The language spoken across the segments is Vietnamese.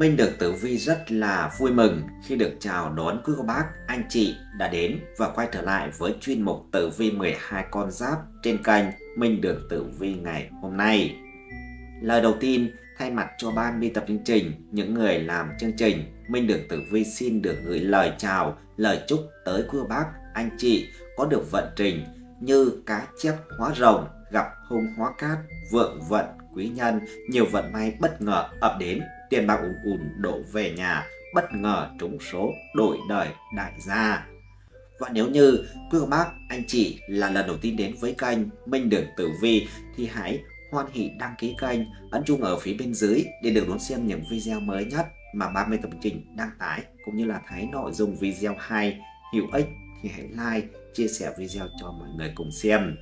Minh được Tử Vi rất là vui mừng khi được chào đón quý cô bác, anh chị đã đến và quay trở lại với chuyên mục Tử Vi 12 con giáp trên kênh Minh được Tử Vi ngày hôm nay. Lời đầu tiên, thay mặt cho ban biên tập chương trình, những người làm chương trình, Minh được Tử Vi xin được gửi lời chào, lời chúc tới quý cô bác, anh chị có được vận trình như cá chép hóa rồng, gặp hung hóa cát, vượng vận quý nhân, nhiều vận may bất ngờ ập đến, tiền bạc ùn ùn đổ về nhà, bất ngờ trúng số, đổi đời đại gia. Và nếu như quý cô bác, anh chị là lần đầu tiên đến với kênh Minh Đường Tử Vi thì hãy hoan hỷ đăng ký kênh, ấn chuông ở phía bên dưới để được đón xem những video mới nhất mà 30 tập trình đăng tải cũng như là thấy nội dung video hay, hữu ích thì hãy like, chia sẻ video cho mọi người cùng xem.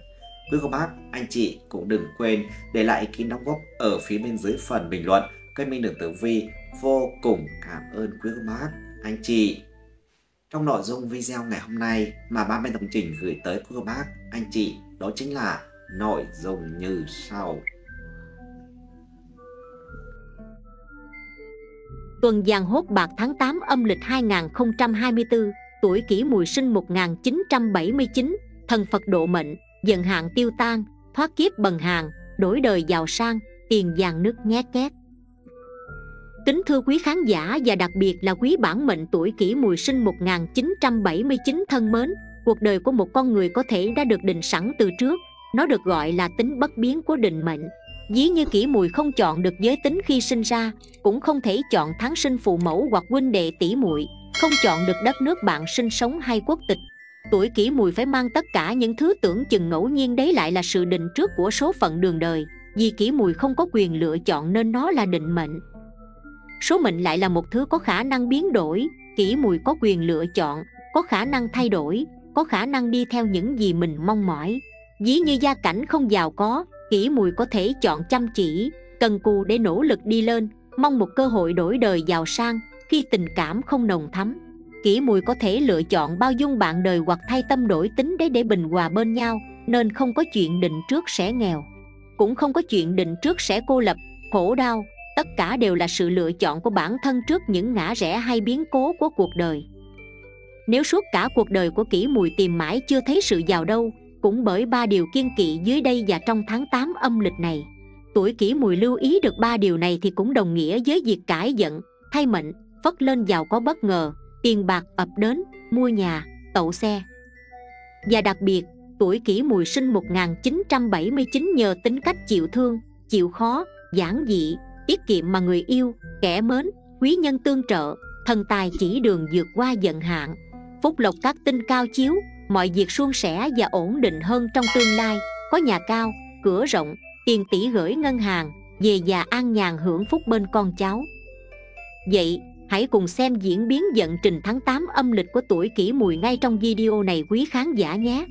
Quý cô bác, anh chị cũng đừng quên để lại ý kiến đóng góp ở phía bên dưới phần bình luận. Kênh Minh Đường Tử Vi vô cùng cảm ơn quý cô bác, anh chị. Trong nội dung video ngày hôm nay mà ban biên tập trình gửi tới quý cô bác, anh chị đó chính là nội dung như sau. Tuần giàng hốt bạc tháng 8 âm lịch 2024, tuổi kỷ mùi sinh 1979, thần Phật độ mệnh, dần hạn tiêu tan thoát kiếp bần hàng đổi đời giàu sang tiền vàng nước nhé két Kính thưa quý khán giả và đặc biệt là quý bản mệnh tuổi kỷ mùi sinh 1979 thân mến, Cuộc đời của một con người có thể đã được định sẵn từ trước. Nó được gọi là tính bất biến của định mệnh. Dí như kỷ mùi không chọn được giới tính khi sinh ra, Cũng không thể chọn tháng sinh phụ mẫu hoặc huynh đệ tỷ muội, Không chọn được đất nước bạn sinh sống hay quốc tịch. Tuổi kỷ mùi phải mang tất cả những thứ tưởng chừng ngẫu nhiên đấy lại là sự định trước của số phận đường đời. Vì kỷ mùi không có quyền lựa chọn nên nó là định mệnh số mệnh lại là một thứ có khả năng biến đổi, kỷ mùi có quyền lựa chọn, có khả năng thay đổi, có khả năng đi theo những gì mình mong mỏi. Ví như gia cảnh không giàu có, kỷ mùi có thể chọn chăm chỉ, cần cù để nỗ lực đi lên, mong một cơ hội đổi đời giàu sang khi tình cảm không nồng thắm. Kỹ mùi có thể lựa chọn bao dung bạn đời hoặc thay tâm đổi tính để để bình hòa bên nhau, nên không có chuyện định trước sẽ nghèo. Cũng không có chuyện định trước sẽ cô lập, khổ đau tất cả đều là sự lựa chọn của bản thân trước những ngã rẽ hay biến cố của cuộc đời. Nếu suốt cả cuộc đời của kỷ mùi tìm mãi chưa thấy sự giàu đâu, cũng bởi ba điều kiên kỵ dưới đây và trong tháng 8 âm lịch này. Tuổi kỷ mùi lưu ý được ba điều này thì cũng đồng nghĩa với việc cải giận, thay mệnh, phất lên giàu có bất ngờ, tiền bạc ập đến, mua nhà, tậu xe. Và đặc biệt, tuổi kỷ mùi sinh 1979 nhờ tính cách chịu thương, chịu khó, giản dị tiết kiệm mà người yêu kẻ mến quý nhân tương trợ thần tài chỉ đường vượt qua giận hạn. Phúc lộc các tinh cao chiếu mọi việc suôn sẻ và ổn định hơn trong tương lai. Có nhà cao cửa rộng tiền tỷ gửi ngân hàng về già an nhàn hưởng phúc bên con cháu. Vậy Hãy cùng xem diễn biến vận trình tháng 8 âm lịch của tuổi kỷ mùi ngay trong video này quý khán giả nhé.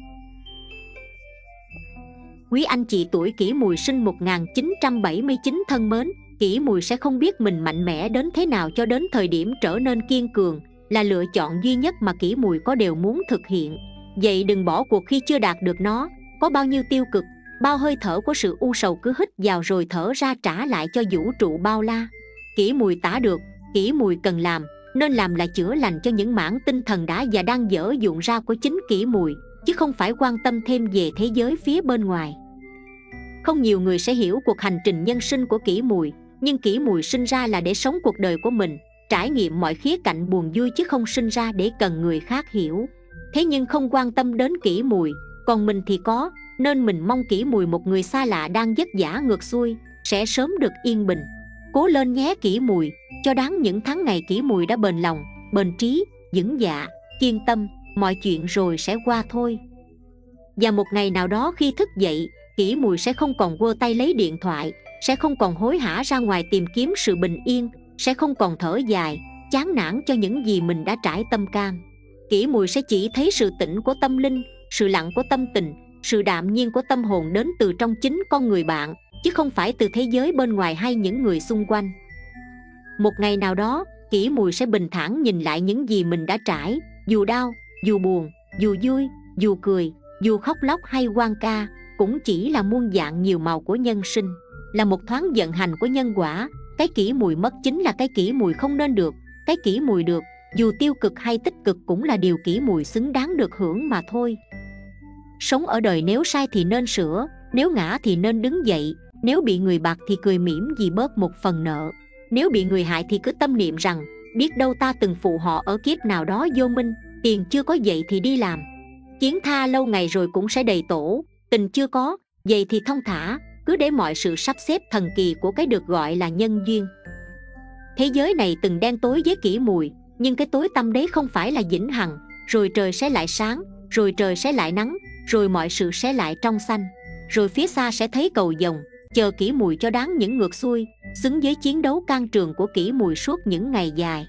Quý anh chị tuổi kỷ mùi sinh 1979 thân mến, kỷ mùi sẽ không biết mình mạnh mẽ đến thế nào cho đến thời điểm trở nên kiên cường, là lựa chọn duy nhất mà kỷ mùi có đều muốn thực hiện. Vậy đừng bỏ cuộc khi chưa đạt được nó, có bao nhiêu tiêu cực, bao hơi thở của sự u sầu cứ hít vào rồi thở ra trả lại cho vũ trụ bao la. Kỷ mùi tả được, kỹ mùi cần làm nên làm là chữa lành cho những mảng tinh thần đã và đang dở dụng ra của chính kỹ mùi chứ không phải quan tâm thêm về thế giới phía bên ngoài không nhiều người sẽ hiểu cuộc hành trình nhân sinh của kỹ mùi nhưng kỹ mùi sinh ra là để sống cuộc đời của mình, trải nghiệm mọi khía cạnh buồn vui chứ không sinh ra để cần người khác hiểu. Thế nhưng không quan tâm đến kỹ mùi, còn mình thì có, nên mình mong kỹ mùi một người xa lạ đang vất vả ngược xuôi, sẽ sớm được yên bình. Cố lên nhé kỹ mùi, cho đáng những tháng ngày kỹ mùi đã bền lòng, bền trí, vững dạ kiên tâm, mọi chuyện rồi sẽ qua thôi. Và một ngày nào đó khi thức dậy kỹ mùi sẽ không còn quơ tay lấy điện thoại sẽ không còn hối hả ra ngoài tìm kiếm sự bình yên, sẽ không còn thở dài, chán nản cho những gì mình đã trải tâm can. Kỹ mùi sẽ chỉ thấy sự tỉnh của tâm linh, sự lặng của tâm tình, sự đạm nhiên của tâm hồn đến từ trong chính con người bạn, chứ không phải từ thế giới bên ngoài hay những người xung quanh. Một ngày nào đó kỹ mùi sẽ bình thản nhìn lại những gì mình đã trải, dù đau, dù buồn, dù vui, dù cười, dù khóc lóc hay quan ca, cũng chỉ là muôn dạng nhiều màu của nhân sinh là một thoáng vận hành của nhân quả. Cái kỷ mùi mất chính là cái kỷ mùi không nên được, cái kỷ mùi được. Dù tiêu cực hay tích cực cũng là điều kỷ mùi xứng đáng được hưởng mà thôi. Sống ở đời nếu sai thì nên sửa, nếu ngã thì nên đứng dậy, nếu bị người bạc thì cười mỉm vì bớt một phần nợ. Nếu bị người hại thì cứ tâm niệm rằng, biết đâu ta từng phụ họ ở kiếp nào đó vô minh, tiền chưa có dậy thì đi làm. Chiến tha lâu ngày rồi cũng sẽ đầy tổ, tình chưa có vậy thì thông thả cứ để mọi sự sắp xếp thần kỳ của cái được gọi là nhân duyên. Thế giới này từng đen tối với kỹ mùi, nhưng cái tối tâm đấy không phải là vĩnh hằng, rồi trời sẽ lại sáng, rồi trời sẽ lại nắng, rồi mọi sự sẽ lại trong xanh, rồi phía xa sẽ thấy cầu vồng, chờ kỹ mùi cho đáng những ngược xuôi, xứng với chiến đấu can trường của kỹ mùi suốt những ngày dài.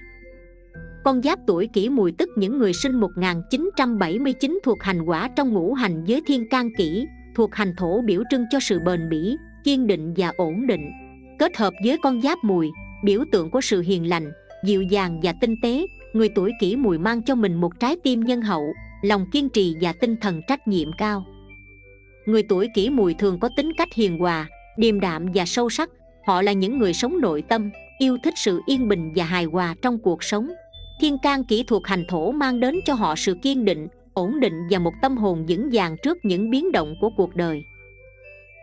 Con giáp tuổi kỷ mùi tức những người sinh 1979 thuộc hành quả trong ngũ hành với thiên can kỷ thuộc hành thổ biểu trưng cho sự bền bỉ, kiên định và ổn định. Kết hợp với con giáp mùi, biểu tượng của sự hiền lành, dịu dàng và tinh tế, người tuổi kỷ mùi mang cho mình một trái tim nhân hậu, lòng kiên trì và tinh thần trách nhiệm cao. Người tuổi kỷ mùi thường có tính cách hiền hòa, điềm đạm và sâu sắc. Họ là những người sống nội tâm, yêu thích sự yên bình và hài hòa trong cuộc sống. Thiên can kỹ thuật hành thổ mang đến cho họ sự kiên định ổn định và một tâm hồn vững vàng trước những biến động của cuộc đời.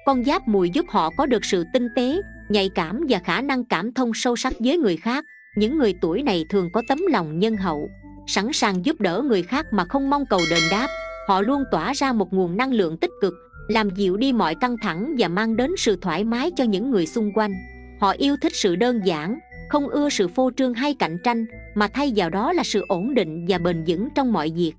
Con giáp mùi giúp họ có được sự tinh tế, nhạy cảm và khả năng cảm thông sâu sắc với người khác. Những người tuổi này thường có tấm lòng nhân hậu, sẵn sàng giúp đỡ người khác mà không mong cầu đền đáp. Họ luôn tỏa ra một nguồn năng lượng tích cực, làm dịu đi mọi căng thẳng và mang đến sự thoải mái cho những người xung quanh. Họ yêu thích sự đơn giản, không ưa sự phô trương hay cạnh tranh, mà thay vào đó là sự ổn định và bền vững trong mọi việc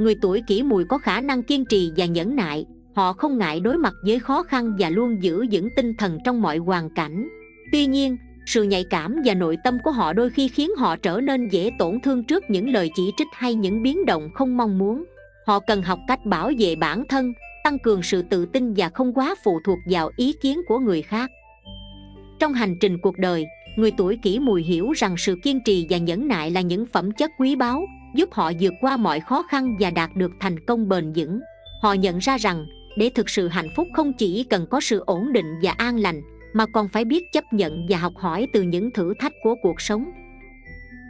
người tuổi kỷ mùi có khả năng kiên trì và nhẫn nại. Họ không ngại đối mặt với khó khăn và luôn giữ vững tinh thần trong mọi hoàn cảnh. Tuy nhiên, sự nhạy cảm và nội tâm của họ đôi khi khiến họ trở nên dễ tổn thương trước những lời chỉ trích hay những biến động không mong muốn. Họ cần học cách bảo vệ bản thân, tăng cường sự tự tin và không quá phụ thuộc vào ý kiến của người khác. Trong hành trình cuộc đời, người tuổi kỷ mùi hiểu rằng sự kiên trì và nhẫn nại là những phẩm chất quý báu giúp họ vượt qua mọi khó khăn và đạt được thành công bền vững. Họ nhận ra rằng, để thực sự hạnh phúc không chỉ cần có sự ổn định và an lành, mà còn phải biết chấp nhận và học hỏi từ những thử thách của cuộc sống.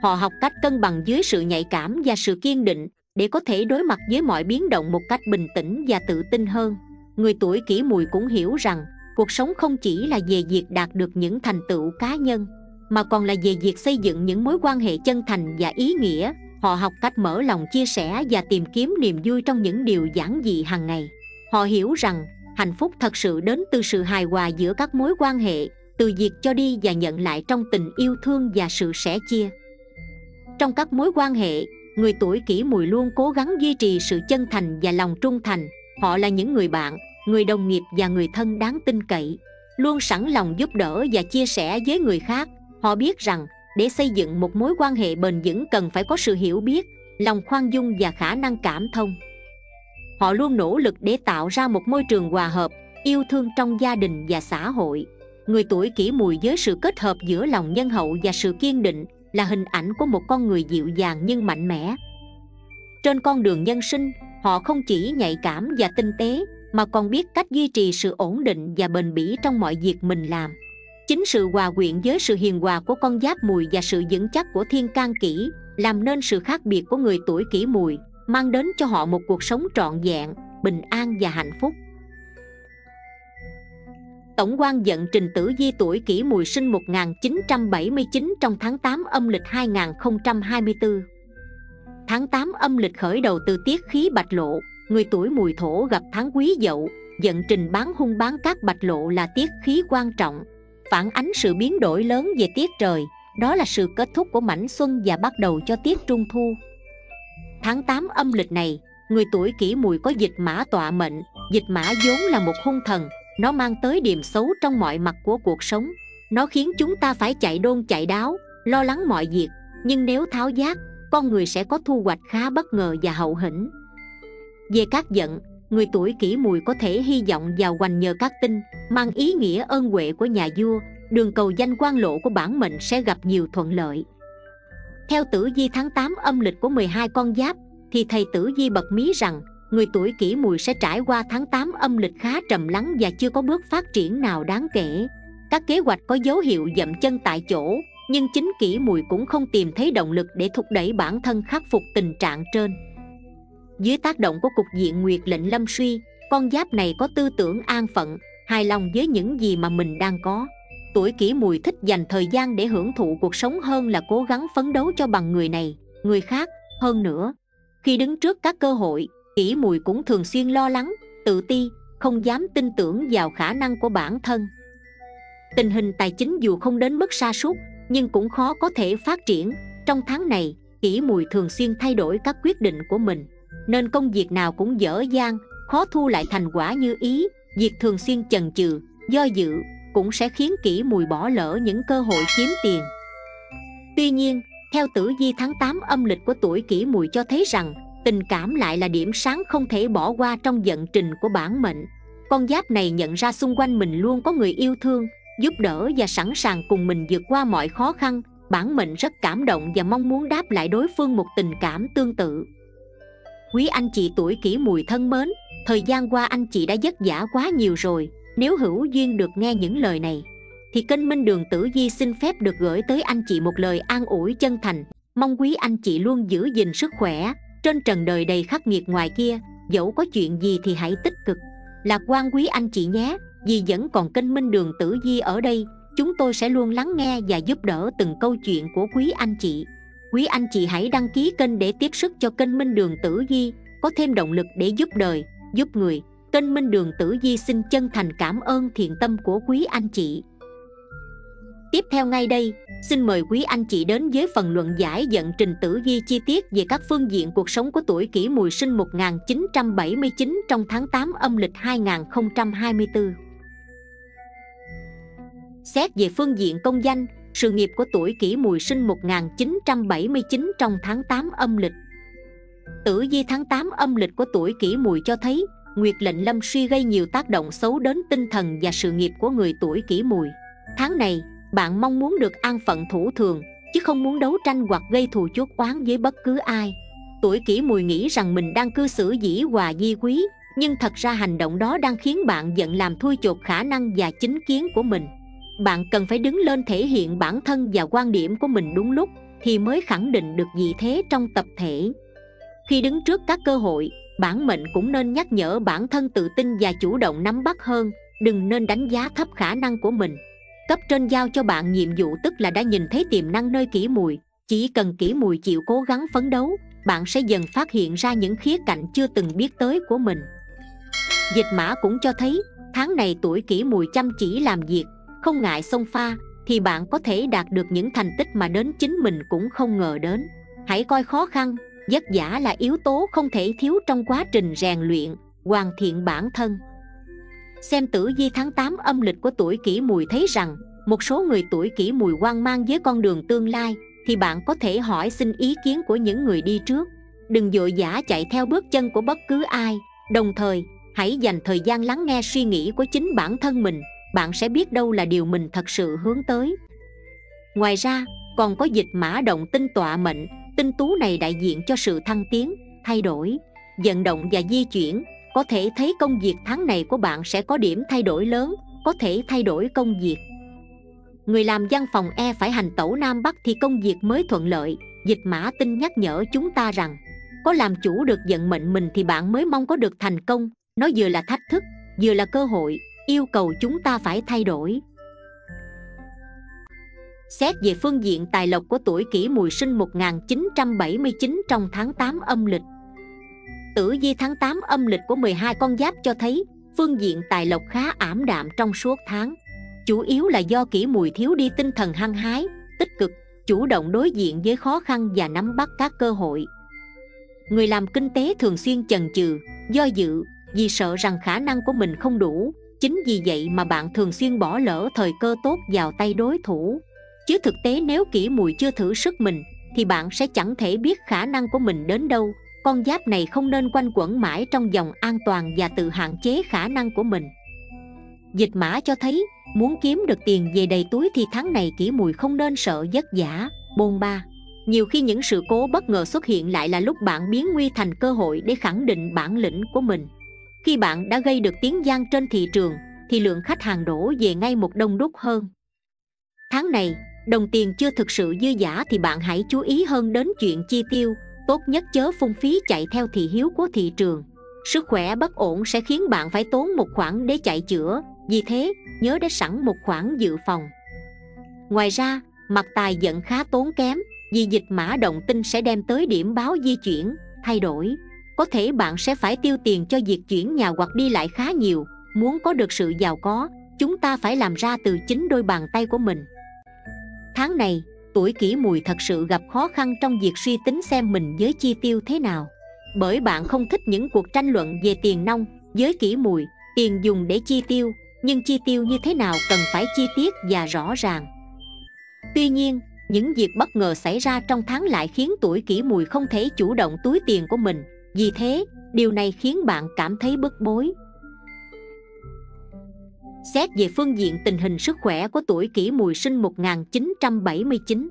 Họ học cách cân bằng dưới sự nhạy cảm và sự kiên định, để có thể đối mặt với mọi biến động một cách bình tĩnh và tự tin hơn. Người tuổi kỷ mùi cũng hiểu rằng, cuộc sống không chỉ là về việc đạt được những thành tựu cá nhân, mà còn là về việc xây dựng những mối quan hệ chân thành và ý nghĩa họ học cách mở lòng chia sẻ và tìm kiếm niềm vui trong những điều giản dị hàng ngày. Họ hiểu rằng, hạnh phúc thật sự đến từ sự hài hòa giữa các mối quan hệ, từ việc cho đi và nhận lại trong tình yêu thương và sự sẻ chia. Trong các mối quan hệ, người tuổi kỷ mùi luôn cố gắng duy trì sự chân thành và lòng trung thành. Họ là những người bạn, người đồng nghiệp và người thân đáng tin cậy. Luôn sẵn lòng giúp đỡ và chia sẻ với người khác. Họ biết rằng để xây dựng một mối quan hệ bền vững cần phải có sự hiểu biết, lòng khoan dung và khả năng cảm thông. Họ luôn nỗ lực để tạo ra một môi trường hòa hợp, yêu thương trong gia đình và xã hội. Người tuổi kỷ mùi với sự kết hợp giữa lòng nhân hậu và sự kiên định là hình ảnh của một con người dịu dàng nhưng mạnh mẽ. Trên con đường nhân sinh, họ không chỉ nhạy cảm và tinh tế, mà còn biết cách duy trì sự ổn định và bền bỉ trong mọi việc mình làm chính sự hòa quyện với sự hiền hòa của con giáp mùi và sự vững chắc của thiên can kỷ làm nên sự khác biệt của người tuổi kỷ mùi mang đến cho họ một cuộc sống trọn vẹn bình an và hạnh phúc Tổng quan giận Trình Tử Di tuổi kỷ mùi sinh 1979 trong tháng 8 âm lịch 2024. Tháng 8 âm lịch khởi đầu từ tiết khí bạch lộ, người tuổi mùi thổ gặp tháng quý dậu, giận trình bán hung bán các bạch lộ là tiết khí quan trọng, phản ánh sự biến đổi lớn về tiết trời, đó là sự kết thúc của mảnh xuân và bắt đầu cho tiết trung thu. Tháng 8 âm lịch này, người tuổi kỷ mùi có dịch mã tọa mệnh, dịch mã vốn là một hung thần, nó mang tới điểm xấu trong mọi mặt của cuộc sống. Nó khiến chúng ta phải chạy đôn chạy đáo, lo lắng mọi việc, nhưng nếu tháo giác, con người sẽ có thu hoạch khá bất ngờ và hậu hĩnh. Về các giận, người tuổi kỷ mùi có thể hy vọng vào hoành nhờ các tinh, mang ý nghĩa ơn huệ của nhà vua, đường cầu danh quan lộ của bản mệnh sẽ gặp nhiều thuận lợi. Theo tử vi tháng 8 âm lịch của 12 con giáp, thì thầy tử vi bật mí rằng người tuổi kỷ mùi sẽ trải qua tháng 8 âm lịch khá trầm lắng và chưa có bước phát triển nào đáng kể. các kế hoạch có dấu hiệu dậm chân tại chỗ nhưng chính kỷ mùi cũng không tìm thấy động lực để thúc đẩy bản thân khắc phục tình trạng trên dưới tác động của cục diện nguyệt lệnh lâm suy, con giáp này có tư tưởng an phận, hài lòng với những gì mà mình đang có. Tuổi kỷ mùi thích dành thời gian để hưởng thụ cuộc sống hơn là cố gắng phấn đấu cho bằng người này, người khác, hơn nữa. Khi đứng trước các cơ hội, kỷ mùi cũng thường xuyên lo lắng, tự ti, không dám tin tưởng vào khả năng của bản thân. Tình hình tài chính dù không đến mức sa sút, nhưng cũng khó có thể phát triển. Trong tháng này, kỷ mùi thường xuyên thay đổi các quyết định của mình nên công việc nào cũng dở dang, khó thu lại thành quả như ý. Việc thường xuyên chần chừ, do dự cũng sẽ khiến kỹ mùi bỏ lỡ những cơ hội kiếm tiền. Tuy nhiên, theo tử vi tháng 8 âm lịch của tuổi kỷ mùi cho thấy rằng, tình cảm lại là điểm sáng không thể bỏ qua trong vận trình của bản mệnh. Con giáp này nhận ra xung quanh mình luôn có người yêu thương, giúp đỡ và sẵn sàng cùng mình vượt qua mọi khó khăn. Bản mệnh rất cảm động và mong muốn đáp lại đối phương một tình cảm tương tự quý anh chị tuổi kỷ mùi thân mến, thời gian qua anh chị đã vất vả quá nhiều rồi. Nếu hữu duyên được nghe những lời này, thì kênh minh đường tử di xin phép được gửi tới anh chị một lời an ủi chân thành. Mong quý anh chị luôn giữ gìn sức khỏe, trên trần đời đầy khắc nghiệt ngoài kia. Dẫu có chuyện gì thì hãy tích cực. Lạc quan quý anh chị nhé, vì vẫn còn kênh minh đường tử di ở đây, chúng tôi sẽ luôn lắng nghe và giúp đỡ từng câu chuyện của quý anh chị quý anh chị hãy đăng ký kênh để tiếp sức cho kênh minh đường tử di có thêm động lực để giúp đời giúp người kênh minh đường tử di xin chân thành cảm ơn thiện tâm của quý anh chị Tiếp theo ngay đây, xin mời quý anh chị đến với phần luận giải dẫn trình tử vi chi tiết về các phương diện cuộc sống của tuổi kỷ mùi sinh 1979 trong tháng 8 âm lịch 2024. Xét về phương diện công danh, sự nghiệp của tuổi kỷ mùi sinh 1979 trong tháng 8 âm lịch. Tử vi tháng 8 âm lịch của tuổi kỷ mùi cho thấy Nguyệt lệnh lâm suy gây nhiều tác động xấu đến tinh thần và sự nghiệp của người tuổi kỷ mùi. Tháng này, bạn mong muốn được an phận thủ thường chứ không muốn đấu tranh hoặc gây thù chuốc oán với bất cứ ai tuổi kỷ mùi nghĩ rằng mình đang cư xử dĩ hòa di quý nhưng thật ra hành động đó đang khiến bạn giận làm thui chột khả năng và chính kiến của mình bạn cần phải đứng lên thể hiện bản thân và quan điểm của mình đúng lúc thì mới khẳng định được vị thế trong tập thể. Khi đứng trước các cơ hội, bản mệnh cũng nên nhắc nhở bản thân tự tin và chủ động nắm bắt hơn, đừng nên đánh giá thấp khả năng của mình. Cấp trên giao cho bạn nhiệm vụ tức là đã nhìn thấy tiềm năng nơi kỹ mùi, chỉ cần kỹ mùi chịu cố gắng phấn đấu, bạn sẽ dần phát hiện ra những khía cạnh chưa từng biết tới của mình. Dịch mã cũng cho thấy, tháng này tuổi kỷ mùi chăm chỉ làm việc không ngại xông pha, thì bạn có thể đạt được những thành tích mà đến chính mình cũng không ngờ đến. Hãy coi khó khăn, vất vả là yếu tố không thể thiếu trong quá trình rèn luyện, hoàn thiện bản thân. Xem tử vi tháng 8 âm lịch của tuổi kỷ mùi thấy rằng, một số người tuổi kỷ mùi hoang mang với con đường tương lai, thì bạn có thể hỏi xin ý kiến của những người đi trước. Đừng vội vã chạy theo bước chân của bất cứ ai, đồng thời, hãy dành thời gian lắng nghe suy nghĩ của chính bản thân mình bạn sẽ biết đâu là điều mình thật sự hướng tới. Ngoài ra, còn có dịch mã động tinh tọa mệnh, tinh tú này đại diện cho sự thăng tiến, thay đổi, vận động và di chuyển. Có thể thấy công việc tháng này của bạn sẽ có điểm thay đổi lớn, có thể thay đổi công việc. Người làm văn phòng e phải hành tẩu nam bắc thì công việc mới thuận lợi. Dịch mã tinh nhắc nhở chúng ta rằng, có làm chủ được vận mệnh mình thì bạn mới mong có được thành công. Nó vừa là thách thức, vừa là cơ hội yêu cầu chúng ta phải thay đổi. Xét về phương diện tài lộc của tuổi kỷ mùi sinh 1979 trong tháng 8 âm lịch. Tử vi tháng 8 âm lịch của 12 con giáp cho thấy phương diện tài lộc khá ảm đạm trong suốt tháng. Chủ yếu là do kỷ mùi thiếu đi tinh thần hăng hái, tích cực, chủ động đối diện với khó khăn và nắm bắt các cơ hội. Người làm kinh tế thường xuyên chần chừ, do dự vì sợ rằng khả năng của mình không đủ chính vì vậy mà bạn thường xuyên bỏ lỡ thời cơ tốt vào tay đối thủ. Chứ thực tế nếu kỹ mùi chưa thử sức mình, thì bạn sẽ chẳng thể biết khả năng của mình đến đâu. Con giáp này không nên quanh quẩn mãi trong vòng an toàn và tự hạn chế khả năng của mình. Dịch mã cho thấy, muốn kiếm được tiền về đầy túi thì tháng này kỹ mùi không nên sợ vất vả. Bôn ba. Nhiều khi những sự cố bất ngờ xuất hiện lại là lúc bạn biến nguy thành cơ hội để khẳng định bản lĩnh của mình khi bạn đã gây được tiếng gian trên thị trường, thì lượng khách hàng đổ về ngay một đông đúc hơn. Tháng này, đồng tiền chưa thực sự dư giả thì bạn hãy chú ý hơn đến chuyện chi tiêu, tốt nhất chớ phung phí chạy theo thị hiếu của thị trường. Sức khỏe bất ổn sẽ khiến bạn phải tốn một khoản để chạy chữa, vì thế, nhớ để sẵn một khoản dự phòng. Ngoài ra, mặt tài giận khá tốn kém, vì dịch mã động tinh sẽ đem tới điểm báo di chuyển, thay đổi có thể bạn sẽ phải tiêu tiền cho việc chuyển nhà hoặc đi lại khá nhiều. Muốn có được sự giàu có, chúng ta phải làm ra từ chính đôi bàn tay của mình. Tháng này, tuổi kỷ mùi thật sự gặp khó khăn trong việc suy tính xem mình với chi tiêu thế nào. Bởi bạn không thích những cuộc tranh luận về tiền nông với kỷ mùi, tiền dùng để chi tiêu, nhưng chi tiêu như thế nào cần phải chi tiết và rõ ràng. Tuy nhiên, những việc bất ngờ xảy ra trong tháng lại khiến tuổi kỷ mùi không thể chủ động túi tiền của mình vì thế, điều này khiến bạn cảm thấy bức bối. Xét về phương diện tình hình sức khỏe của tuổi kỷ mùi sinh 1979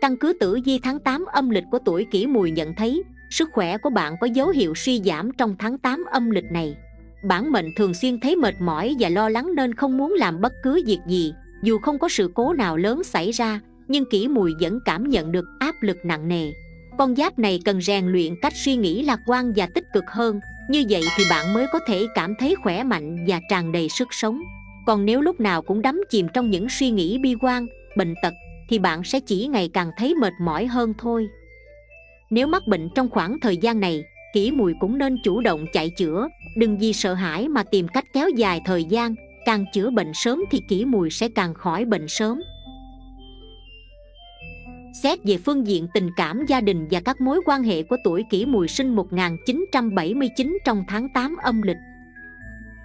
Căn cứ tử vi tháng 8 âm lịch của tuổi kỷ mùi nhận thấy, Sức khỏe của bạn có dấu hiệu suy giảm trong tháng 8 âm lịch này. Bản mệnh thường xuyên thấy mệt mỏi và lo lắng nên không muốn làm bất cứ việc gì, Dù không có sự cố nào lớn xảy ra, Nhưng kỷ mùi vẫn cảm nhận được áp lực nặng nề. Con giáp này cần rèn luyện cách suy nghĩ lạc quan và tích cực hơn. Như vậy thì bạn mới có thể cảm thấy khỏe mạnh và tràn đầy sức sống. Còn nếu lúc nào cũng đắm chìm trong những suy nghĩ bi quan, bệnh tật, thì bạn sẽ chỉ ngày càng thấy mệt mỏi hơn thôi. Nếu mắc bệnh trong khoảng thời gian này kỹ mùi cũng nên chủ động chạy chữa. Đừng vì sợ hãi mà tìm cách kéo dài thời gian. Càng chữa bệnh sớm thì kỹ mùi sẽ càng khỏi bệnh sớm. Xét về phương diện tình cảm gia đình và các mối quan hệ của tuổi kỷ mùi sinh 1979 trong tháng 8 âm lịch.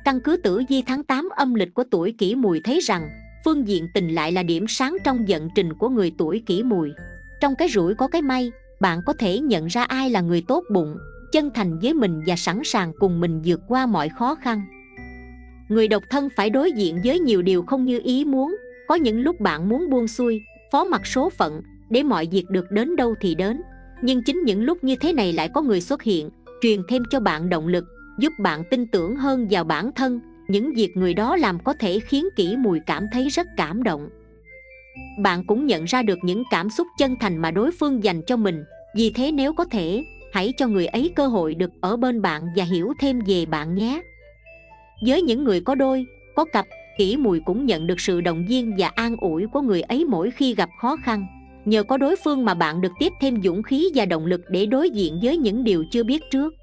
Căn cứ tử vi tháng 8 âm lịch của tuổi kỷ mùi thấy rằng Phương diện tình lại là điểm sáng trong vận trình của người tuổi kỷ mùi. Trong cái rủi có cái may, bạn có thể nhận ra ai là người tốt bụng Chân thành với mình và sẵn sàng cùng mình vượt qua mọi khó khăn. Người độc thân phải đối diện với nhiều điều không như ý muốn Có những lúc bạn muốn buông xuôi, phó mặc số phận để mọi việc được đến đâu thì đến. Nhưng chính những lúc như thế này lại có người xuất hiện, truyền thêm cho bạn động lực, giúp bạn tin tưởng hơn vào bản thân. Những việc người đó làm có thể khiến kỹ mùi cảm thấy rất cảm động. Bạn cũng nhận ra được những cảm xúc chân thành mà đối phương dành cho mình. Vì thế nếu có thể, hãy cho người ấy cơ hội được ở bên bạn và hiểu thêm về bạn nhé. Với những người có đôi, có cặp kỹ mùi cũng nhận được sự động viên và an ủi của người ấy mỗi khi gặp khó khăn nhờ có đối phương mà bạn được tiếp thêm dũng khí và động lực để đối diện với những điều chưa biết trước.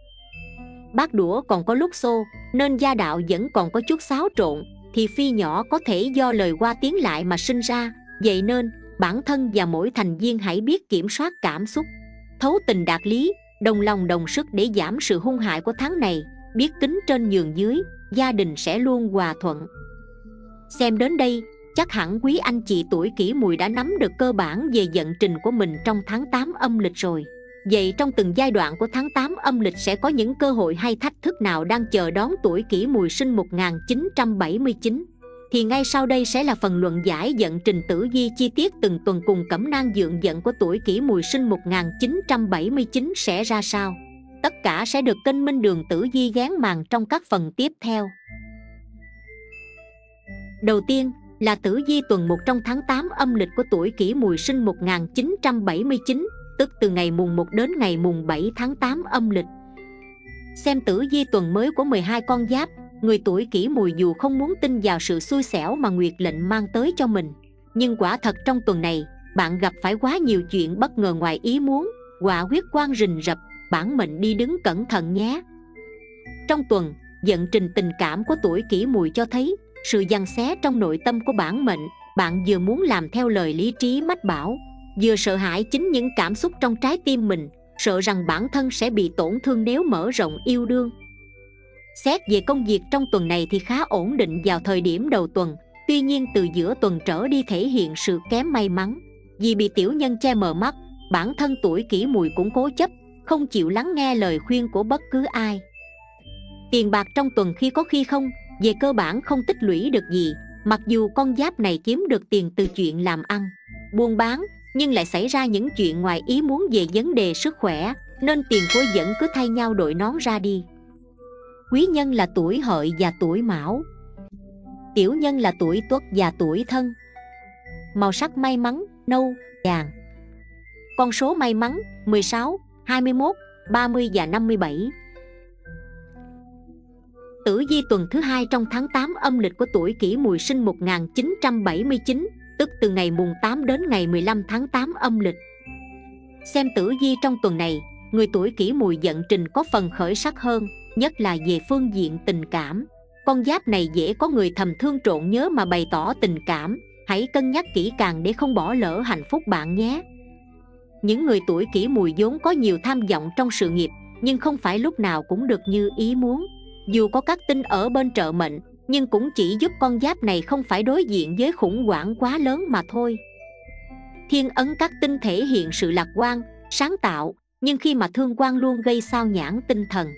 Bát đũa còn có lúc xô, nên gia đạo vẫn còn có chút xáo trộn, thì phi nhỏ có thể do lời qua tiếng lại mà sinh ra. Vậy nên, bản thân và mỗi thành viên hãy biết kiểm soát cảm xúc, thấu tình đạt lý, đồng lòng đồng sức để giảm sự hung hại của tháng này. Biết tính trên nhường dưới, gia đình sẽ luôn hòa thuận. Xem đến đây chắc hẳn quý anh chị tuổi kỷ mùi đã nắm được cơ bản về vận trình của mình trong tháng 8 âm lịch rồi Vậy trong từng giai đoạn của tháng 8 âm lịch sẽ có những cơ hội hay thách thức nào đang chờ đón tuổi kỷ mùi sinh 1979? Thì ngay sau đây sẽ là phần luận giải vận trình tử vi chi tiết từng tuần cùng cẩm nang dượng vận của tuổi kỷ mùi sinh 1979 sẽ ra sao. Tất cả sẽ được kênh Minh Đường Tử Vi gán màn trong các phần tiếp theo. Đầu tiên, là tử vi tuần 1 trong tháng 8 âm lịch của tuổi kỷ mùi sinh 1979, tức từ ngày mùng 1 đến ngày mùng 7 tháng 8 âm lịch. Xem tử vi tuần mới của 12 con giáp, người tuổi kỷ mùi dù không muốn tin vào sự xui xẻo mà Nguyệt lệnh mang tới cho mình. Nhưng quả thật trong tuần này, bạn gặp phải quá nhiều chuyện bất ngờ ngoài ý muốn, quả huyết quan rình rập, bản mệnh đi đứng cẩn thận nhé. Trong tuần, vận trình tình cảm của tuổi kỷ mùi cho thấy sự giằng xé trong nội tâm của bản mệnh, bạn vừa muốn làm theo lời lý trí mách bảo, vừa sợ hãi chính những cảm xúc trong trái tim mình, sợ rằng bản thân sẽ bị tổn thương nếu mở rộng yêu đương. Xét về công việc trong tuần này thì khá ổn định vào thời điểm đầu tuần, tuy nhiên từ giữa tuần trở đi thể hiện sự kém may mắn. Vì bị tiểu nhân che mờ mắt, bản thân tuổi kỷ mùi cũng cố chấp, không chịu lắng nghe lời khuyên của bất cứ ai. Tiền bạc trong tuần khi có khi không về cơ bản không tích lũy được gì mặc dù con giáp này kiếm được tiền từ chuyện làm ăn buôn bán nhưng lại xảy ra những chuyện ngoài ý muốn về vấn đề sức khỏe nên tiền của vẫn cứ thay nhau đội nón ra đi. Quý nhân là tuổi hợi và tuổi mão. Tiểu nhân là tuổi tuất và tuổi thân. Màu sắc may mắn, nâu, vàng. Con số may mắn 16, 21, 30 và 57 Tử di tuần thứ hai trong tháng 8 âm lịch của tuổi kỷ mùi sinh 1979 Tức từ ngày mùng 8 đến ngày 15 tháng 8 âm lịch. Xem tử di trong tuần này, Người tuổi kỷ mùi giận trình có phần khởi sắc hơn, Nhất là về phương diện tình cảm. Con giáp này dễ có người thầm thương trộn nhớ mà bày tỏ tình cảm, Hãy cân nhắc kỹ càng để không bỏ lỡ hạnh phúc bạn nhé. Những người tuổi kỷ mùi vốn có nhiều tham vọng trong sự nghiệp, Nhưng không phải lúc nào cũng được như ý muốn. Dù có các tinh ở bên trợ mệnh Nhưng cũng chỉ giúp con giáp này không phải đối diện với khủng hoảng quá lớn mà thôi. Thiên ấn các tinh thể hiện sự lạc quan, sáng tạo Nhưng khi mà thương quan luôn gây sao nhãn tinh thần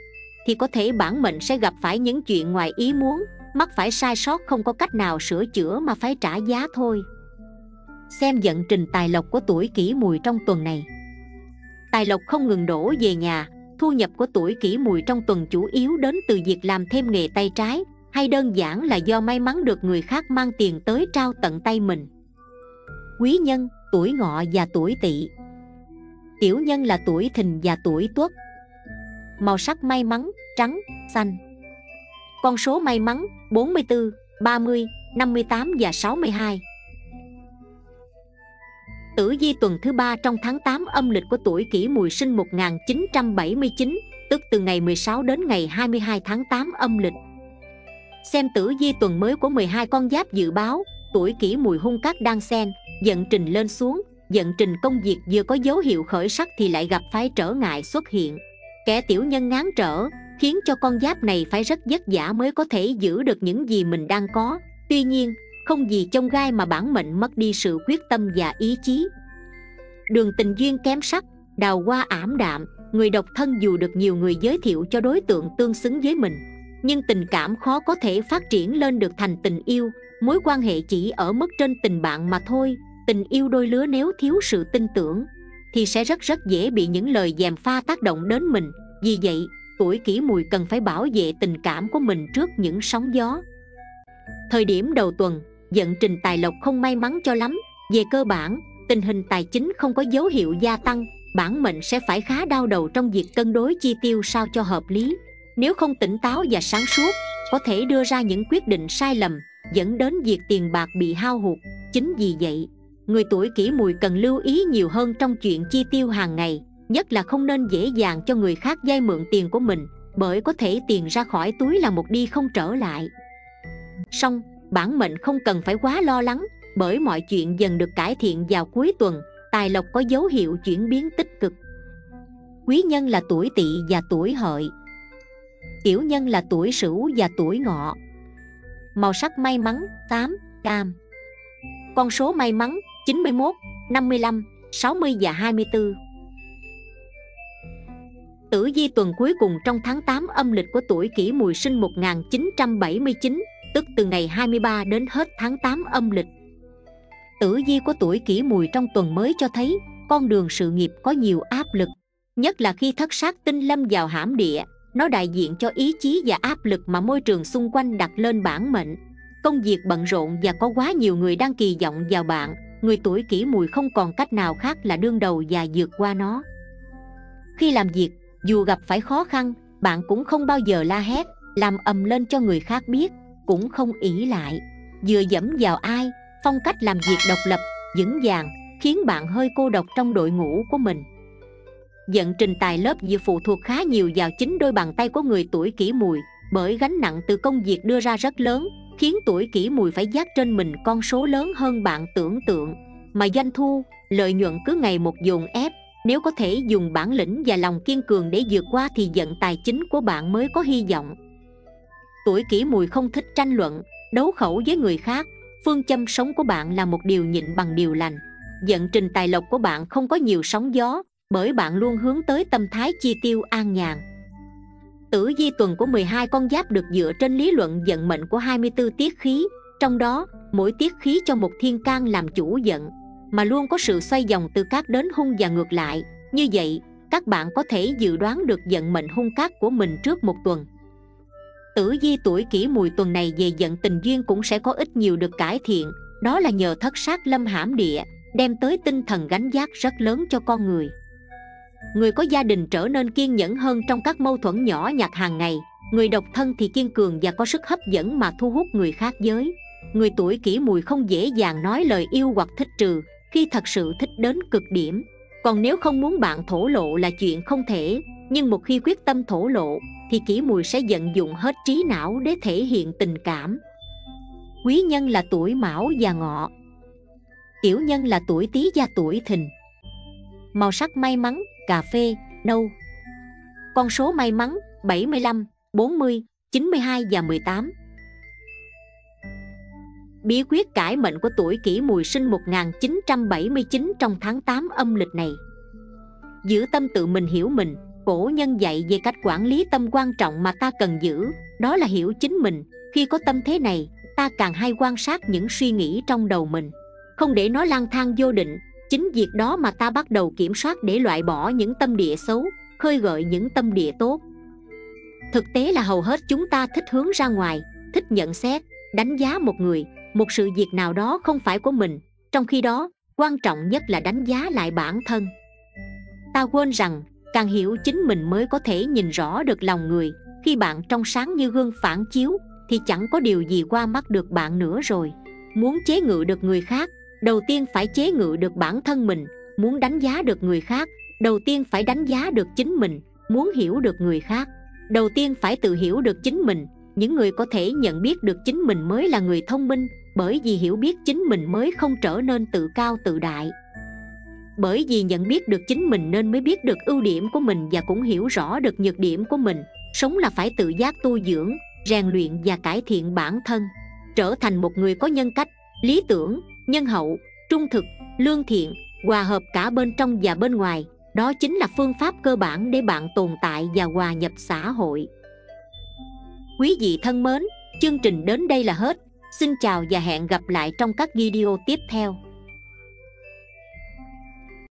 Thì có thể bản mệnh sẽ gặp phải những chuyện ngoài ý muốn mắc phải sai sót không có cách nào sửa chữa mà phải trả giá thôi. Xem vận trình tài lộc của tuổi kỷ mùi trong tuần này. Tài lộc không ngừng đổ về nhà thu nhập của tuổi kỷ mùi trong tuần chủ yếu đến từ việc làm thêm nghề tay trái hay đơn giản là do may mắn được người khác mang tiền tới trao tận tay mình. Quý nhân tuổi ngọ và tuổi tỵ. Tiểu nhân là tuổi thìn và tuổi tuất. Màu sắc may mắn trắng xanh. Con số may mắn 44, 30, 58 và 62 Tử di tuần thứ ba trong tháng 8 âm lịch của tuổi kỷ mùi sinh 1979 Tức từ ngày 16 đến ngày 22 tháng 8 âm lịch. Xem tử di tuần mới của 12 con giáp dự báo, Tuổi kỷ mùi hung cát đang xen vận trình lên xuống vận trình công việc vừa có dấu hiệu khởi sắc Thì lại gặp phải trở ngại xuất hiện. Kẻ tiểu nhân ngán trở, khiến cho con giáp này phải rất vất vả mới có thể giữ được những gì mình đang có. Tuy nhiên không gì trong gai mà bản mệnh mất đi sự quyết tâm và ý chí. Đường tình duyên kém sắc, đào hoa ảm đạm, người độc thân dù được nhiều người giới thiệu cho đối tượng tương xứng với mình, nhưng tình cảm khó có thể phát triển lên được thành tình yêu, mối quan hệ chỉ ở mức trên tình bạn mà thôi, tình yêu đôi lứa nếu thiếu sự tin tưởng, thì sẽ rất rất dễ bị những lời dèm pha tác động đến mình, vì vậy, tuổi kỷ mùi cần phải bảo vệ tình cảm của mình trước những sóng gió. Thời điểm đầu tuần vận trình tài lộc không may mắn cho lắm. Về cơ bản, tình hình tài chính không có dấu hiệu gia tăng. Bản mệnh sẽ phải khá đau đầu trong việc cân đối chi tiêu sao cho hợp lý. Nếu không tỉnh táo và sáng suốt, có thể đưa ra những quyết định sai lầm, dẫn đến việc tiền bạc bị hao hụt. Chính vì vậy, người tuổi kỷ mùi cần lưu ý nhiều hơn trong chuyện chi tiêu hàng ngày, nhất là không nên dễ dàng cho người khác vay mượn tiền của mình, bởi có thể tiền ra khỏi túi là một đi không trở lại. Song bản mệnh không cần phải quá lo lắng bởi mọi chuyện dần được cải thiện vào cuối tuần tài lộc có dấu hiệu chuyển biến tích cực. Quý nhân là tuổi tỵ và tuổi hợi. Tiểu nhân là tuổi sửu và tuổi ngọ. Màu sắc may mắn 8, cam. Con số may mắn 91, 55, 60 và 24 Tử di tuần cuối cùng trong tháng 8 âm lịch của tuổi kỷ mùi sinh 1979 Tức từ ngày 23 đến hết tháng 8 âm lịch. Tử di của tuổi kỷ mùi trong tuần mới cho thấy Con đường sự nghiệp có nhiều áp lực, Nhất là khi thất sát tinh lâm vào hãm địa, Nó đại diện cho ý chí và áp lực mà môi trường xung quanh đặt lên bản mệnh. Công việc bận rộn và có quá nhiều người đang kỳ vọng vào bạn, Người tuổi kỷ mùi không còn cách nào khác là đương đầu và vượt qua nó. Khi làm việc, dù gặp phải khó khăn, bạn cũng không bao giờ la hét, làm ầm lên cho người khác biết cũng không ỷ lại. Vừa dẫm vào ai, phong cách làm việc độc lập, vững vàng, khiến bạn hơi cô độc trong đội ngũ của mình. Dẫn trình tài lớp vừa phụ thuộc khá nhiều vào chính đôi bàn tay của người tuổi kỷ mùi, bởi gánh nặng từ công việc đưa ra rất lớn, khiến tuổi kỷ mùi phải giác trên mình con số lớn hơn bạn tưởng tượng. Mà doanh thu, lợi nhuận cứ ngày một dồn ép, nếu có thể dùng bản lĩnh và lòng kiên cường để vượt qua thì vận tài chính của bạn mới có hy vọng tuổi kỷ mùi không thích tranh luận, đấu khẩu với người khác. Phương châm sống của bạn là một điều nhịn bằng điều lành. Vận trình tài lộc của bạn không có nhiều sóng gió, bởi bạn luôn hướng tới tâm thái chi tiêu an nhàn. Tử di tuần của 12 con giáp được dựa trên lý luận vận mệnh của 24 tiết khí. Trong đó, mỗi tiết khí cho một thiên can làm chủ vận, mà luôn có sự xoay vòng từ cát đến hung và ngược lại. Như vậy, các bạn có thể dự đoán được vận mệnh hung cát của mình trước một tuần tử di tuổi kỷ mùi tuần này về giận tình duyên cũng sẽ có ít nhiều được cải thiện, đó là nhờ thất sát lâm hãm địa, đem tới tinh thần gánh giác rất lớn cho con người. Người có gia đình trở nên kiên nhẫn hơn trong các mâu thuẫn nhỏ nhặt hàng ngày, người độc thân thì kiên cường và có sức hấp dẫn mà thu hút người khác giới. Người tuổi kỷ mùi không dễ dàng nói lời yêu hoặc thích trừ, khi thật sự thích đến cực điểm. Còn nếu không muốn bạn thổ lộ là chuyện không thể nhưng một khi quyết tâm thổ lộ thì kỷ mùi sẽ vận dụng hết trí não để thể hiện tình cảm. Quý nhân là tuổi mão và ngọ. Tiểu nhân là tuổi tý và tuổi thìn. Màu sắc may mắn cà phê nâu. Con số may mắn 75, 40, 92 và 18 Bí quyết cải mệnh của tuổi kỷ mùi sinh 1979 trong tháng 8 âm lịch này. Giữ tâm tự mình hiểu mình. Cổ nhân dạy về cách quản lý tâm quan trọng mà ta cần giữ Đó là hiểu chính mình. Khi có tâm thế này Ta càng hay quan sát những suy nghĩ trong đầu mình. Không để nó lang thang vô định Chính việc đó mà ta bắt đầu kiểm soát để loại bỏ những tâm địa xấu Khơi gợi những tâm địa tốt. Thực tế là hầu hết chúng ta thích hướng ra ngoài Thích nhận xét, đánh giá một người Một sự việc nào đó không phải của mình. Trong khi đó, quan trọng nhất là đánh giá lại bản thân. Ta quên rằng càng hiểu chính mình mới có thể nhìn rõ được lòng người. Khi bạn trong sáng như gương phản chiếu, thì chẳng có điều gì qua mắt được bạn nữa rồi. Muốn chế ngự được người khác, đầu tiên phải chế ngự được bản thân mình. Muốn đánh giá được người khác, đầu tiên phải đánh giá được chính mình. Muốn hiểu được người khác, đầu tiên phải tự hiểu được chính mình. Những người có thể nhận biết được chính mình mới là người thông minh, bởi vì hiểu biết chính mình mới không trở nên tự cao tự đại bởi vì nhận biết được chính mình nên mới biết được ưu điểm của mình và cũng hiểu rõ được nhược điểm của mình. Sống là phải tự giác tu dưỡng, rèn luyện và cải thiện bản thân. Trở thành một người có nhân cách, lý tưởng, nhân hậu, trung thực, lương thiện, hòa hợp cả bên trong và bên ngoài. Đó chính là phương pháp cơ bản để bạn tồn tại và hòa nhập xã hội. Quý vị thân mến, chương trình đến đây là hết. Xin chào và hẹn gặp lại trong các video tiếp theo.